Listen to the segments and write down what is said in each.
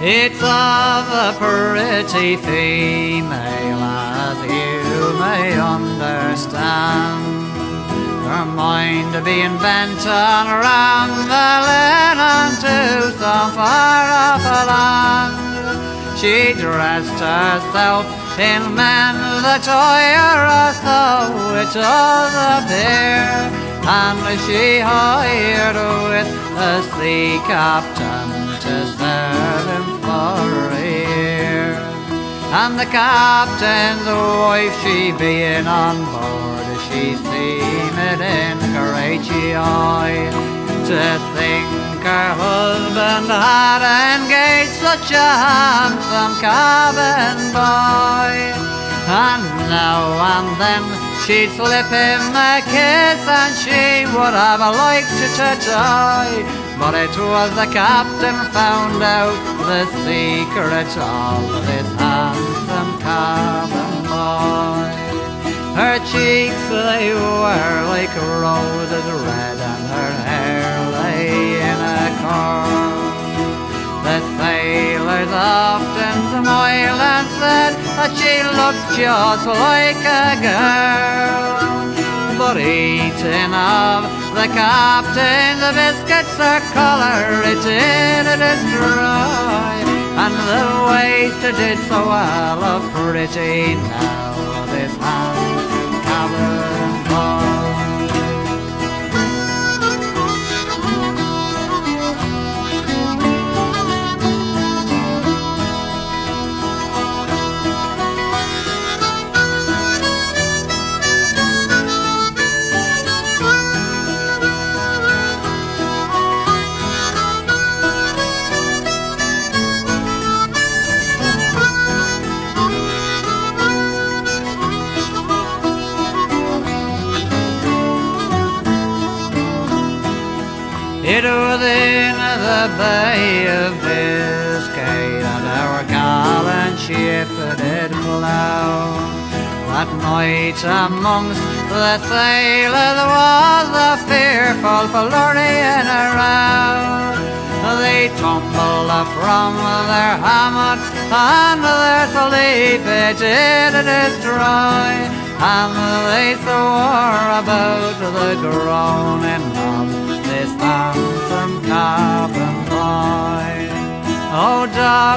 It's of a pretty female, as you may understand. Her mind to be invented around the linen to some far off land. She dressed herself in men's attire as though it was a bear, and she hired with a sea captain serve him for a. And the captain's wife, she being on board, she seemed in great joy to think her husband had engaged such a handsome cabin boy. And now and then she'd slip him a kiss and she would have liked to touch die. But it was the captain found out the secret of this handsome cabin boy. Her cheeks they were like roses red and her said that she looked just like a girl. But eating of the captain's biscuits, her colour it did destroy. And the waist did so well of pretty now this handsome cabin It was in the Bay of Biscay that our gallant ship did plough. That night amongst the sailors was a fearful flurrying around. They tumbled from their hammocks and their sleep it did destroy. And they swore about the groaning of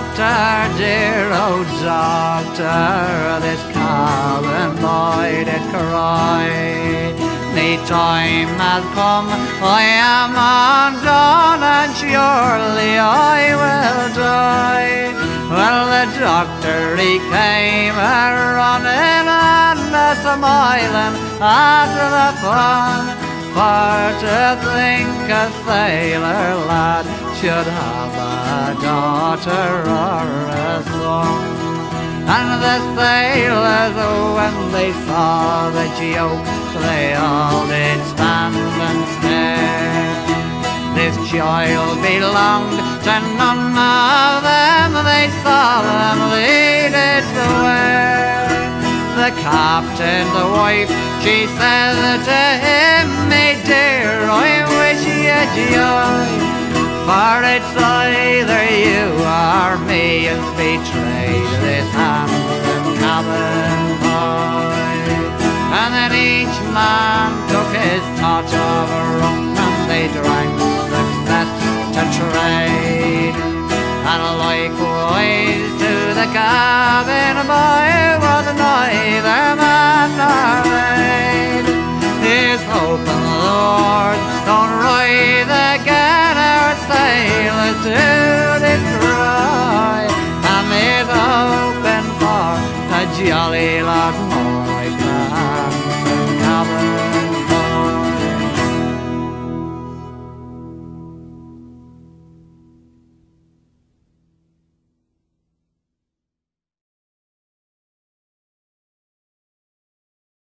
doctor, dear, oh, doctor, this cabin boy did cry. Me time has come, I am undone, and surely I will die. Well, the doctor, he came a running and a smiling at the fun. For to think a sailor lad should have a daughter or a son. And the sailors, when they saw the joke, they all did stand and stare. This child belonged to none of them, they solemnly did swear. The captain, the wife, she said to him, Me dear, I wish you joy. For it's either you or me has betrayed this handsome cabin boy. And then each man took his tot of rum and they drank success to trade. And likewise to the cabin boy jolly lot more.